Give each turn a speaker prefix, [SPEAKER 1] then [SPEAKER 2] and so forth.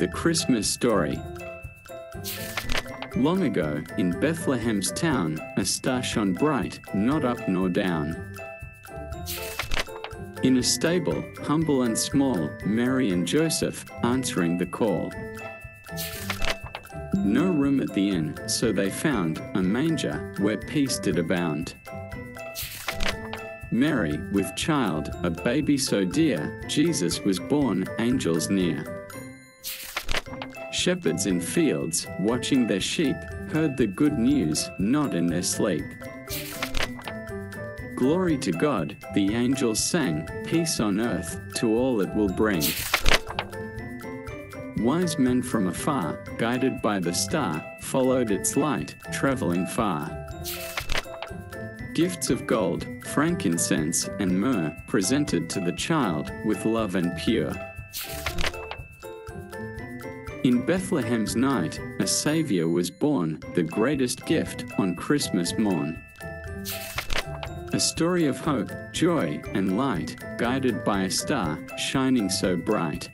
[SPEAKER 1] The Christmas Story Long ago, in Bethlehem's town, a star shone bright, not up nor down. In a stable, humble and small, Mary and Joseph answering the call. No room at the inn, so they found a manger where peace did abound. Mary, with child, a baby so dear, Jesus was born, angels near. Shepherds in fields, watching their sheep, heard the good news, not in their sleep. Glory to God, the angels sang, peace on earth, to all it will bring. Wise men from afar, guided by the star, followed its light, traveling far. Gifts of gold, frankincense, and myrrh presented to the child with love and pure. In Bethlehem's night, a Saviour was born, the greatest gift on Christmas morn. A story of hope, joy, and light, guided by a star shining so bright.